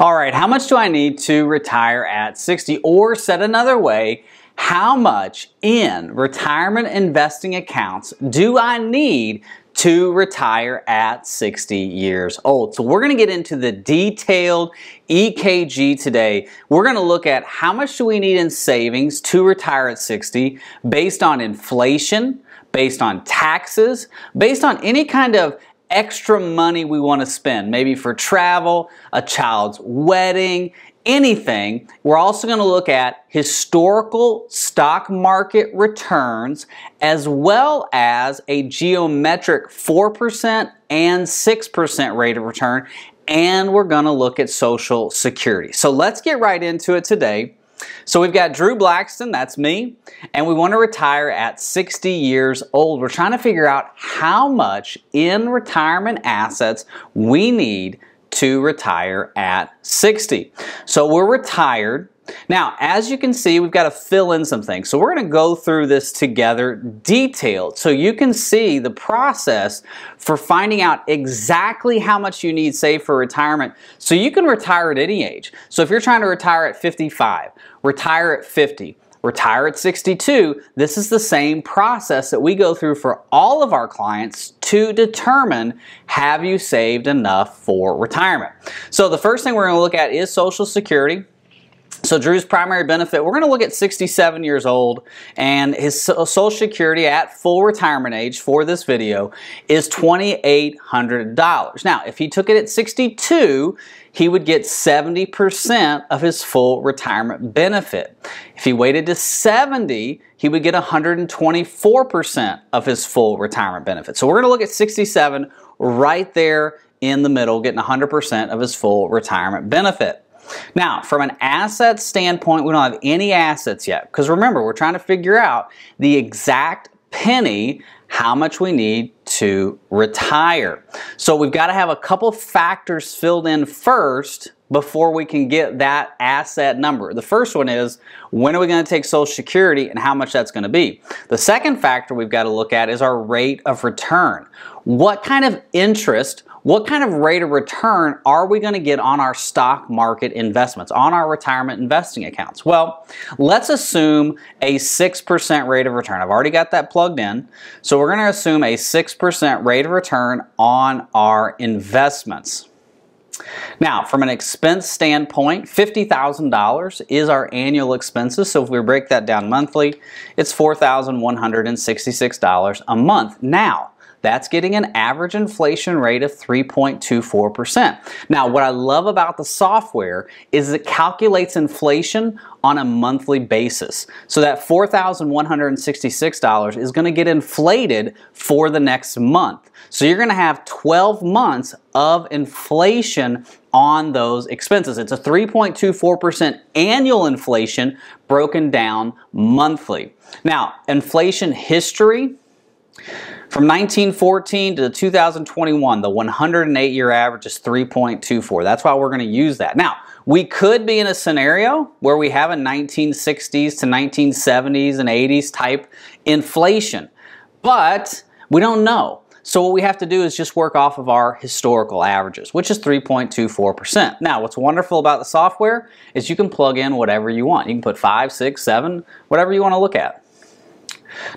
All right, how much do I need to retire at 60? Or said another way, how much in retirement investing accounts do I need to retire at 60 years old. So we're going to get into the detailed EKG today. We're going to look at how much do we need in savings to retire at 60 based on inflation, based on taxes, based on any kind of extra money we want to spend, maybe for travel, a child's wedding, anything. We're also going to look at historical stock market returns as well as a geometric 4% and 6% rate of return. And we're going to look at Social Security. So let's get right into it today. So we've got Drew Blackston, that's me, and we want to retire at 60 years old. We're trying to figure out how much in retirement assets we need to retire at 60. So we're retired. Now, as you can see, we've got to fill in some things. So we're going to go through this together detailed so you can see the process for finding out exactly how much you need saved for retirement so you can retire at any age. So if you're trying to retire at 55, retire at 50, retire at 62, this is the same process that we go through for all of our clients to determine have you saved enough for retirement. So the first thing we're going to look at is Social Security. So Drew's primary benefit, we're going to look at 67 years old and his uh, Social Security at full retirement age for this video is $2,800. Now, if he took it at 62, he would get 70% of his full retirement benefit. If he waited to 70, he would get 124% of his full retirement benefit. So we're going to look at 67 right there in the middle, getting 100% of his full retirement benefit. Now, from an asset standpoint, we don't have any assets yet because remember, we're trying to figure out the exact penny how much we need to retire. So we've got to have a couple factors filled in first before we can get that asset number. The first one is when are we going to take Social Security and how much that's going to be. The second factor we've got to look at is our rate of return. What kind of interest what kind of rate of return are we going to get on our stock market investments, on our retirement investing accounts? Well, let's assume a 6% rate of return. I've already got that plugged in. So we're going to assume a 6% rate of return on our investments. Now, from an expense standpoint, $50,000 is our annual expenses. So if we break that down monthly, it's $4,166 a month. Now, that's getting an average inflation rate of 3.24%. Now, what I love about the software is it calculates inflation on a monthly basis. So that $4,166 is going to get inflated for the next month. So you're going to have 12 months of inflation on those expenses. It's a 3.24% annual inflation broken down monthly. Now, inflation history from 1914 to 2021, the 108 year average is 3.24. That's why we're going to use that. Now, we could be in a scenario where we have a 1960s to 1970s and 80s type inflation, but we don't know. So what we have to do is just work off of our historical averages, which is 3.24%. Now, what's wonderful about the software is you can plug in whatever you want. You can put five, six, seven, whatever you want to look at.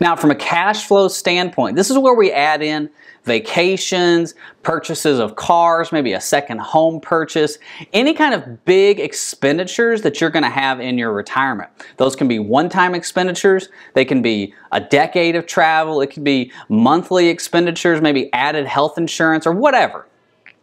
Now, from a cash flow standpoint, this is where we add in vacations, purchases of cars, maybe a second home purchase, any kind of big expenditures that you're going to have in your retirement. Those can be one-time expenditures, they can be a decade of travel, it could be monthly expenditures, maybe added health insurance or whatever.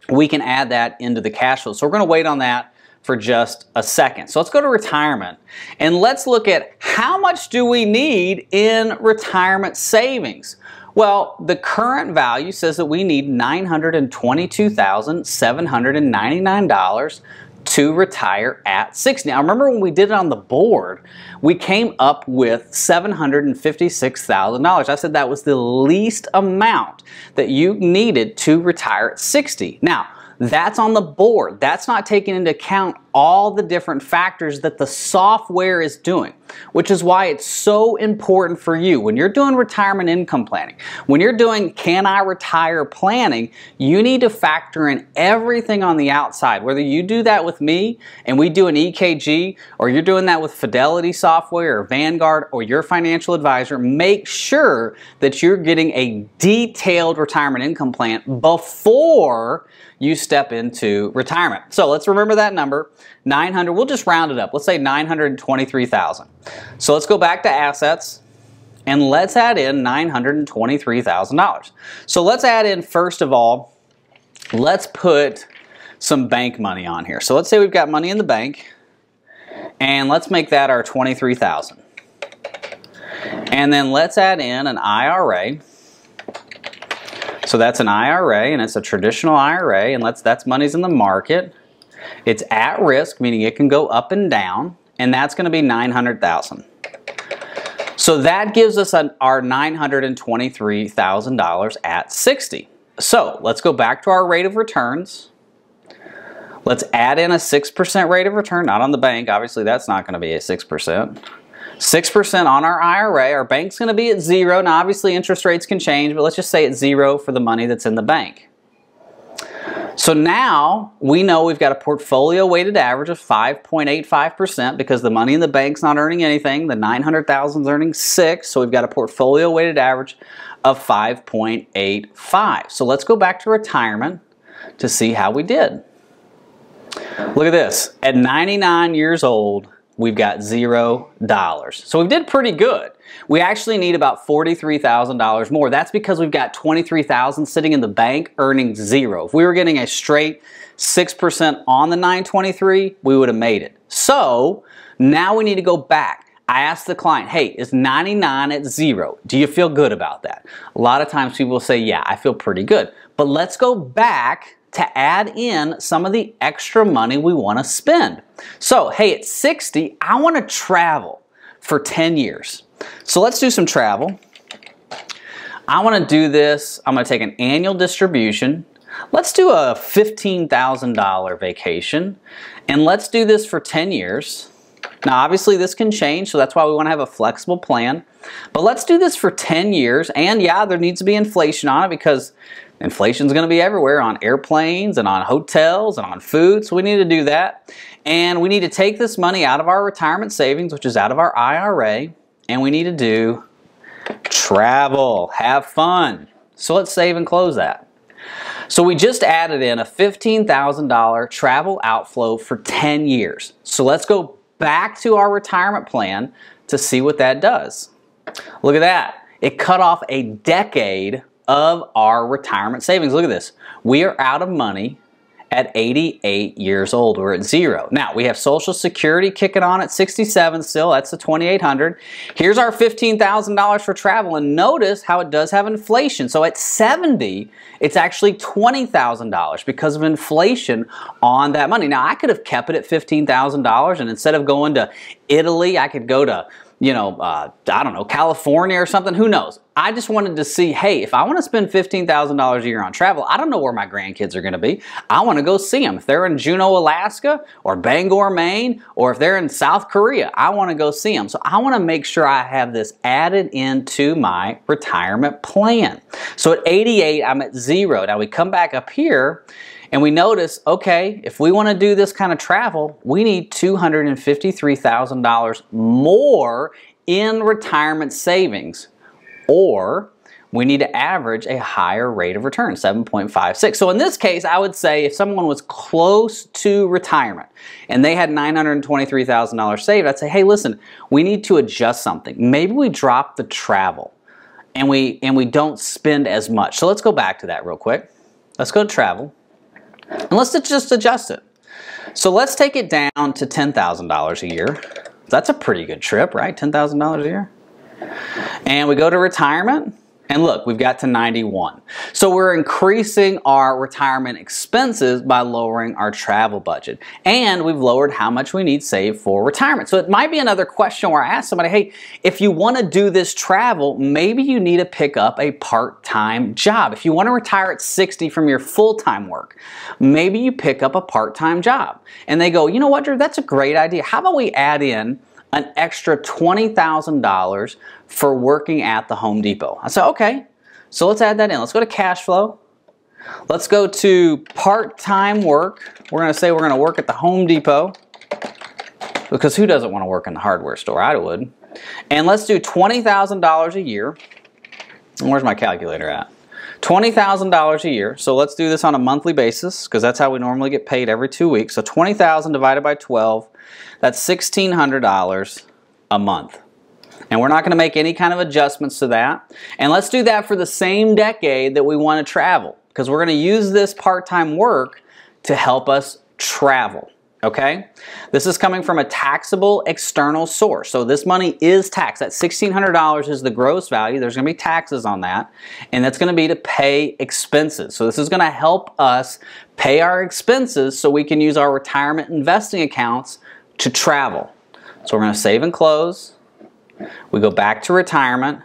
We can add that into the cash flow. So we're going to wait on that for just a second. So let's go to retirement and let's look at how much do we need in retirement savings? Well, the current value says that we need $922,799 to retire at 60. Now remember when we did it on the board, we came up with $756,000. I said that was the least amount that you needed to retire at 60. Now, that's on the board. That's not taking into account all the different factors that the software is doing, which is why it's so important for you. When you're doing retirement income planning, when you're doing can I retire planning, you need to factor in everything on the outside. Whether you do that with me and we do an EKG, or you're doing that with Fidelity software or Vanguard or your financial advisor, make sure that you're getting a detailed retirement income plan before you step into retirement. So let's remember that number, 900, we'll just round it up. Let's say 923,000. So let's go back to assets and let's add in $923,000. So let's add in, first of all, let's put some bank money on here. So let's say we've got money in the bank and let's make that our 23,000. And then let's add in an IRA so that's an IRA, and it's a traditional IRA, and let's, that's money's in the market. It's at risk, meaning it can go up and down, and that's going to be 900,000. So that gives us an, our $923,000 at 60. So let's go back to our rate of returns. Let's add in a 6% rate of return, not on the bank. Obviously, that's not going to be a 6%. 6% on our IRA. Our bank's going to be at zero. Now, obviously, interest rates can change, but let's just say it's zero for the money that's in the bank. So now we know we've got a portfolio weighted average of 5.85% because the money in the bank's not earning anything. The 900,000 is earning 6, so we've got a portfolio weighted average of 5.85. So let's go back to retirement to see how we did. Look at this. At 99 years old, we've got zero dollars. So we did pretty good. We actually need about $43,000 more. That's because we've got 23,000 sitting in the bank earning zero. If we were getting a straight 6% on the 923, we would have made it. So now we need to go back. I asked the client, hey, is 99 at zero? Do you feel good about that? A lot of times people say, yeah, I feel pretty good. But let's go back to add in some of the extra money we want to spend. So, hey, at 60, I want to travel for 10 years. So let's do some travel. I want to do this. I'm going to take an annual distribution. Let's do a $15,000 vacation and let's do this for 10 years. Now, obviously, this can change, so that's why we want to have a flexible plan. But let's do this for 10 years. And yeah, there needs to be inflation on it because Inflation's going to be everywhere on airplanes and on hotels and on food, so we need to do that. And we need to take this money out of our retirement savings, which is out of our IRA, and we need to do travel, have fun. So let's save and close that. So we just added in a $15,000 travel outflow for 10 years. So let's go back to our retirement plan to see what that does. Look at that. It cut off a decade of our retirement savings. Look at this. We are out of money at 88 years old. We're at zero. Now, we have Social Security kicking on at 67 still. That's the 2800 Here's our $15,000 for travel. And notice how it does have inflation. So at 70, it's actually $20,000 because of inflation on that money. Now, I could have kept it at $15,000 and instead of going to Italy, I could go to you know, uh, I don't know, California or something, who knows? I just wanted to see, hey, if I want to spend $15,000 a year on travel, I don't know where my grandkids are going to be. I want to go see them. If they're in Juneau, Alaska, or Bangor, Maine, or if they're in South Korea, I want to go see them. So I want to make sure I have this added into my retirement plan. So at 88, I'm at zero. Now we come back up here and we notice, okay, if we want to do this kind of travel, we need $253,000 more in retirement savings, or we need to average a higher rate of return, 7.56. So in this case, I would say if someone was close to retirement and they had $923,000 saved, I'd say, hey, listen, we need to adjust something. Maybe we drop the travel and we, and we don't spend as much. So let's go back to that real quick. Let's go to travel. And let's just adjust it. So let's take it down to $10,000 a year. That's a pretty good trip, right? $10,000 a year. And we go to retirement. And look, we've got to 91. So we're increasing our retirement expenses by lowering our travel budget. And we've lowered how much we need saved for retirement. So it might be another question where I ask somebody, hey, if you want to do this travel, maybe you need to pick up a part-time job. If you want to retire at 60 from your full-time work, maybe you pick up a part-time job. And they go, you know what, Drew, that's a great idea. How about we add in an extra $20,000 for working at the Home Depot. I said, okay, so let's add that in. Let's go to cash flow. Let's go to part-time work. We're going to say we're going to work at the Home Depot because who doesn't want to work in the hardware store? I would. And let's do $20,000 a year. Where's my calculator at? $20,000 a year. So let's do this on a monthly basis because that's how we normally get paid every two weeks. So 20,000 divided by 12, that's $1,600 a month. And we're not going to make any kind of adjustments to that. And let's do that for the same decade that we want to travel because we're going to use this part-time work to help us travel okay? This is coming from a taxable external source. So this money is taxed. That $1,600 is the gross value. There's going to be taxes on that, and that's going to be to pay expenses. So this is going to help us pay our expenses so we can use our retirement investing accounts to travel. So we're going to save and close. We go back to retirement,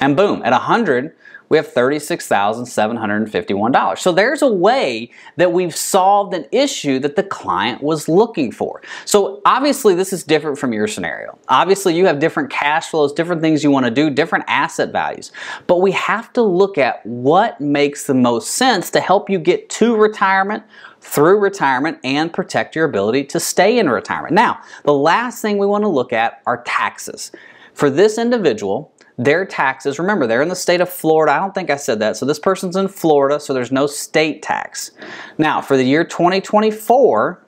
and boom, at 100, we have $36,751. So there's a way that we've solved an issue that the client was looking for. So obviously this is different from your scenario. Obviously you have different cash flows, different things you want to do, different asset values. But we have to look at what makes the most sense to help you get to retirement through retirement and protect your ability to stay in retirement. Now, the last thing we want to look at are taxes. For this individual, their taxes, remember, they're in the state of Florida. I don't think I said that. So this person's in Florida, so there's no state tax. Now, for the year 2024,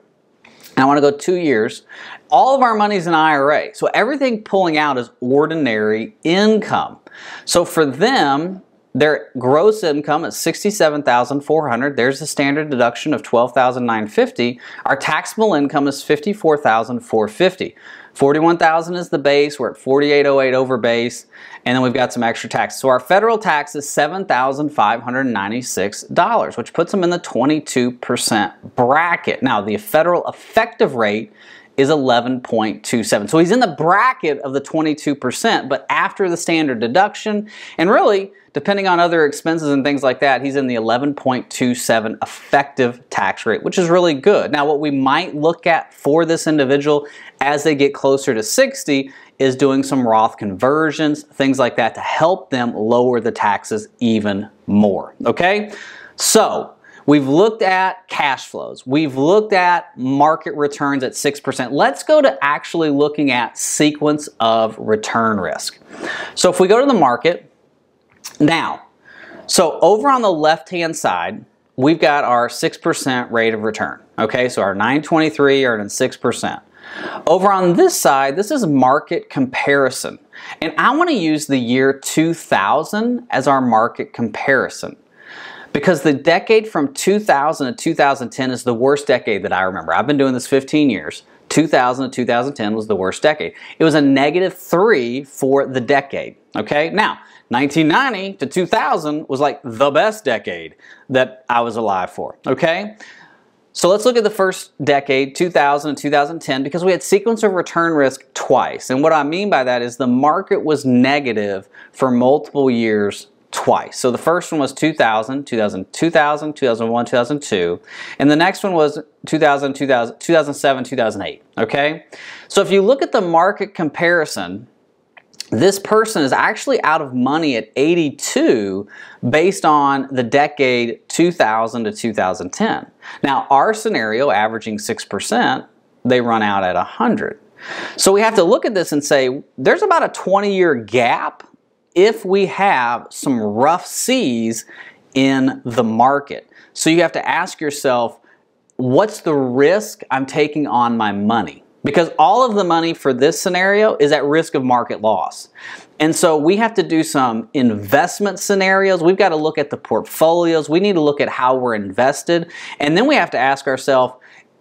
I want to go two years, all of our money's in IRA. So everything pulling out is ordinary income. So for them, their gross income is 67,400. There's the standard deduction of 12,950. Our taxable income is 54,450. 41,000 is the base. We're at 4808 over base. And then we've got some extra tax. So our federal tax is $7,596, which puts them in the 22% bracket. Now, the federal effective rate is 11.27. So he's in the bracket of the 22%, but after the standard deduction, and really, depending on other expenses and things like that, he's in the 11.27 effective tax rate, which is really good. Now, what we might look at for this individual as they get closer to 60 is doing some Roth conversions, things like that to help them lower the taxes even more, okay? So, We've looked at cash flows. We've looked at market returns at 6%. Let's go to actually looking at sequence of return risk. So if we go to the market, now, so over on the left-hand side, we've got our 6% rate of return. Okay, so our 923 are at 6%. Over on this side, this is market comparison. And I want to use the year 2000 as our market comparison. Because the decade from 2000 to 2010 is the worst decade that I remember. I've been doing this 15 years. 2000 to 2010 was the worst decade. It was a negative three for the decade. Okay, now 1990 to 2000 was like the best decade that I was alive for. Okay, so let's look at the first decade, 2000 and 2010, because we had sequence of return risk twice. And what I mean by that is the market was negative for multiple years twice. So the first one was 2000, 2000, 2000, 2001, 2002. And the next one was 2000, 2000 2007, 2008. Okay? So if you look at the market comparison, this person is actually out of money at 82 based on the decade 2000 to 2010. Now, our scenario, averaging 6%, they run out at 100. So we have to look at this and say, there's about a 20 year gap if we have some rough seas in the market. So you have to ask yourself, what's the risk I'm taking on my money? Because all of the money for this scenario is at risk of market loss. And so we have to do some investment scenarios. We've got to look at the portfolios. We need to look at how we're invested. And then we have to ask ourselves,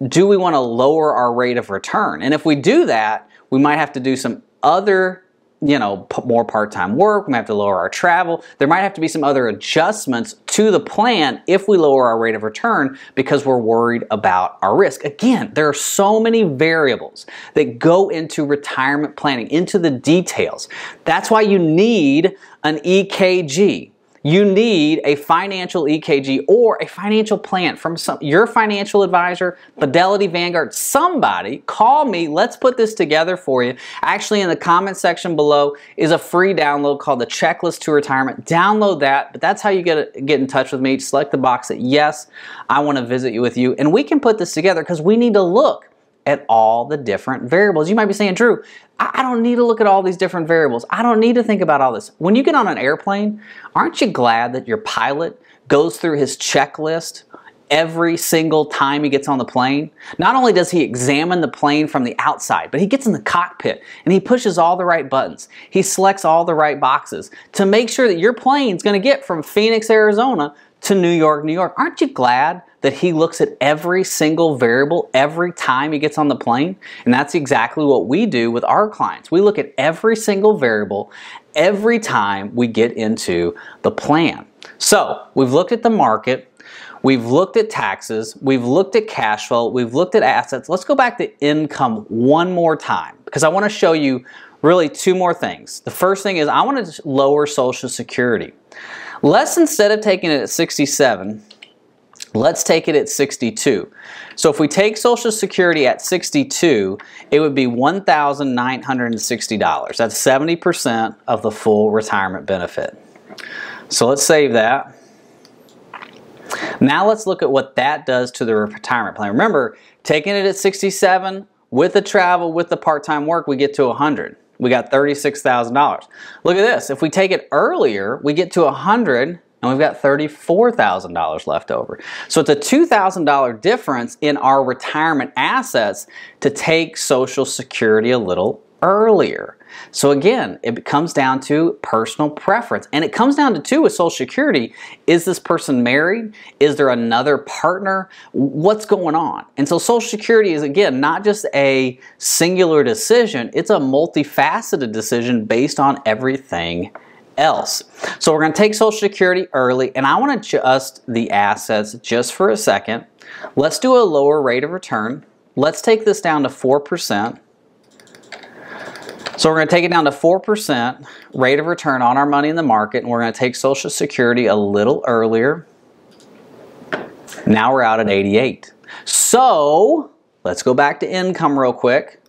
do we want to lower our rate of return? And if we do that, we might have to do some other you know, more part-time work, we might have to lower our travel. There might have to be some other adjustments to the plan if we lower our rate of return because we're worried about our risk. Again, there are so many variables that go into retirement planning, into the details. That's why you need an EKG you need a financial EKG or a financial plan from some, your financial advisor, Fidelity, Vanguard, somebody, call me. Let's put this together for you. Actually, in the comment section below is a free download called the Checklist to Retirement. Download that, but that's how you get, get in touch with me. Select the box that yes, I want to visit you with you, and we can put this together because we need to look at all the different variables. You might be saying, Drew, I don't need to look at all these different variables. I don't need to think about all this. When you get on an airplane, aren't you glad that your pilot goes through his checklist every single time he gets on the plane? Not only does he examine the plane from the outside, but he gets in the cockpit and he pushes all the right buttons. He selects all the right boxes to make sure that your plane's going to get from Phoenix, Arizona to New York, New York. Aren't you glad that he looks at every single variable every time he gets on the plane? And that's exactly what we do with our clients. We look at every single variable every time we get into the plan. So we've looked at the market, We've looked at taxes, we've looked at cash flow, we've looked at assets. Let's go back to income one more time because I want to show you really two more things. The first thing is I want to lower Social Security. Let's instead of taking it at 67, let's take it at 62. So if we take Social Security at 62, it would be $1,960. That's 70% of the full retirement benefit. So let's save that. Now let's look at what that does to the retirement plan. Remember, taking it at 67, with the travel, with the part-time work, we get to 100 we got $36,000. Look at this. If we take it earlier, we get to 100 and we've got $34,000 left over. So it's a $2,000 difference in our retirement assets to take Social Security a little earlier. So again, it comes down to personal preference. And it comes down to two with Social Security. Is this person married? Is there another partner? What's going on? And so Social Security is again, not just a singular decision, it's a multifaceted decision based on everything else. So we're going to take Social Security early and I want to adjust the assets just for a second. Let's do a lower rate of return. Let's take this down to 4%. So we're going to take it down to 4% rate of return on our money in the market, and we're going to take Social Security a little earlier. Now we're out at 88. So let's go back to income real quick.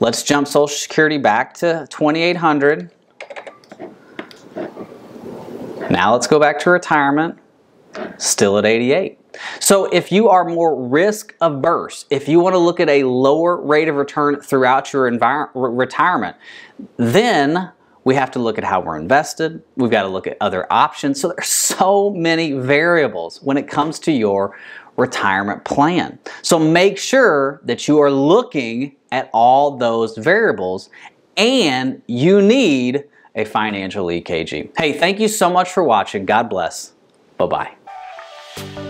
Let's jump Social Security back to 2800. Now let's go back to retirement, still at 88. So if you are more risk averse, if you want to look at a lower rate of return throughout your retirement, then we have to look at how we're invested. We've got to look at other options. So there's so many variables when it comes to your retirement plan. So make sure that you are looking at all those variables and you need a financial EKG. Hey, thank you so much for watching. God bless. Bye-bye thank you